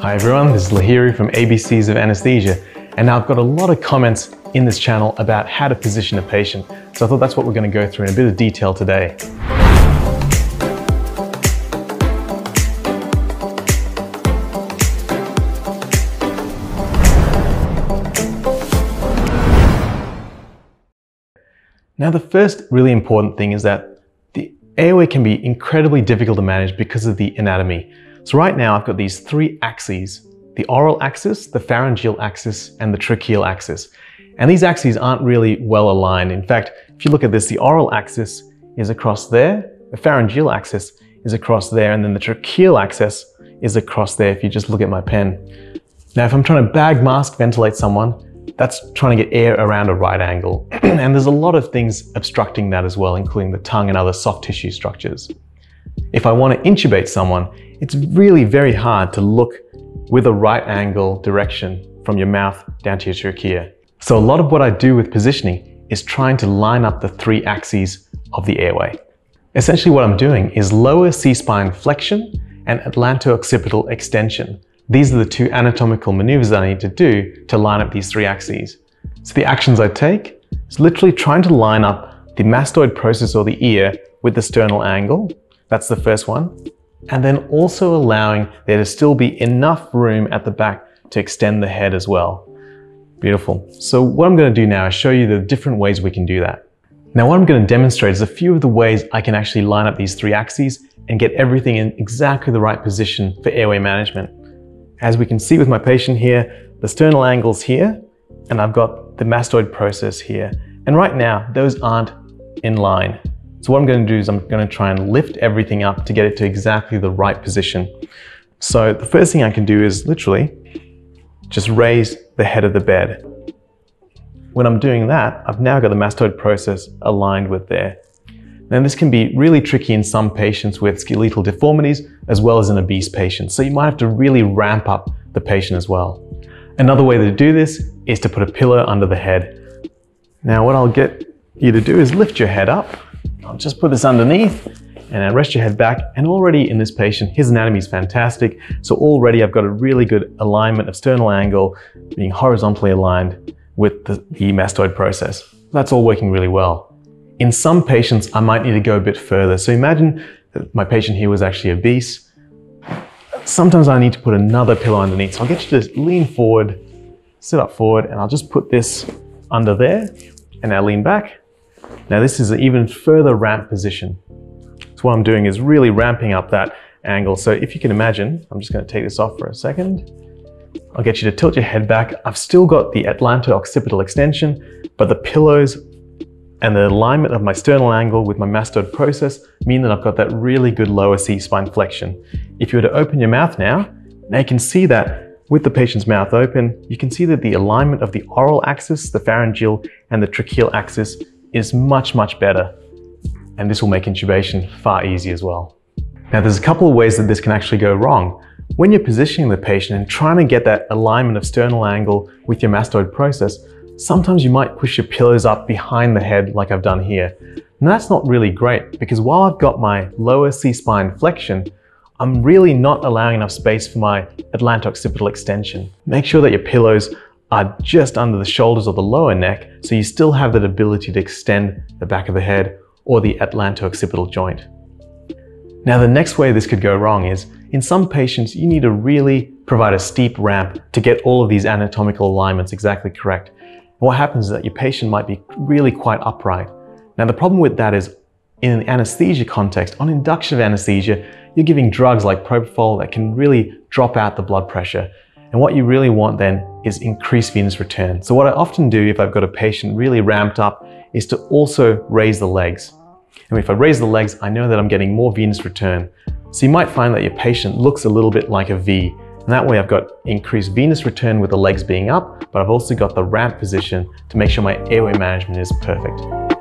Hi everyone, this is Lahiri from ABCs of Anesthesia, and I've got a lot of comments in this channel about how to position a patient, so I thought that's what we're going to go through in a bit of detail today. Now the first really important thing is that the airway can be incredibly difficult to manage because of the anatomy. So right now I've got these three axes, the oral axis, the pharyngeal axis, and the tracheal axis. And these axes aren't really well aligned. In fact, if you look at this, the oral axis is across there, the pharyngeal axis is across there, and then the tracheal axis is across there if you just look at my pen. Now, if I'm trying to bag mask ventilate someone, that's trying to get air around a right angle. and there's a lot of things obstructing that as well, including the tongue and other soft tissue structures. If I want to intubate someone, it's really very hard to look with a right angle direction from your mouth down to your trachea. So a lot of what I do with positioning is trying to line up the three axes of the airway. Essentially what I'm doing is lower C-spine flexion and atlanto-occipital extension. These are the two anatomical maneuvers that I need to do to line up these three axes. So the actions I take is literally trying to line up the mastoid process or the ear with the sternal angle. That's the first one. And then also allowing there to still be enough room at the back to extend the head as well. Beautiful. So what I'm going to do now is show you the different ways we can do that. Now what I'm going to demonstrate is a few of the ways I can actually line up these three axes and get everything in exactly the right position for airway management. As we can see with my patient here, the sternal angle's here, and I've got the mastoid process here. And right now, those aren't in line. So what I'm gonna do is I'm gonna try and lift everything up to get it to exactly the right position. So the first thing I can do is literally just raise the head of the bed. When I'm doing that, I've now got the mastoid process aligned with there. Now this can be really tricky in some patients with skeletal deformities as well as in obese patients. So you might have to really ramp up the patient as well. Another way to do this is to put a pillow under the head. Now what I'll get you to do is lift your head up. I'll just put this underneath and rest your head back. And already in this patient, his anatomy is fantastic. So already I've got a really good alignment of sternal angle being horizontally aligned with the, the mastoid process. That's all working really well. In some patients, I might need to go a bit further. So imagine that my patient here was actually obese. Sometimes I need to put another pillow underneath. So I'll get you to lean forward, sit up forward, and I'll just put this under there, and now lean back. Now this is an even further ramp position. So what I'm doing is really ramping up that angle. So if you can imagine, I'm just gonna take this off for a second. I'll get you to tilt your head back. I've still got the atlanto-occipital extension, but the pillows and the alignment of my sternal angle with my mastoid process mean that I've got that really good lower C-spine flexion. If you were to open your mouth now, now you can see that with the patient's mouth open, you can see that the alignment of the oral axis, the pharyngeal, and the tracheal axis is much, much better. And this will make intubation far easier as well. Now there's a couple of ways that this can actually go wrong. When you're positioning the patient and trying to get that alignment of sternal angle with your mastoid process, sometimes you might push your pillows up behind the head like I've done here. And that's not really great because while I've got my lower C-spine flexion, I'm really not allowing enough space for my atlanto-occipital extension. Make sure that your pillows are just under the shoulders or the lower neck so you still have that ability to extend the back of the head or the atlanto-occipital joint. Now the next way this could go wrong is in some patients you need to really provide a steep ramp to get all of these anatomical alignments exactly correct what happens is that your patient might be really quite upright. Now the problem with that is in an anesthesia context, on induction of anesthesia, you're giving drugs like propofol that can really drop out the blood pressure. And what you really want then is increased venous return. So what I often do if I've got a patient really ramped up is to also raise the legs. And if I raise the legs, I know that I'm getting more venous return. So you might find that your patient looks a little bit like a V and that way I've got increased venous return with the legs being up, but I've also got the ramp position to make sure my airway management is perfect.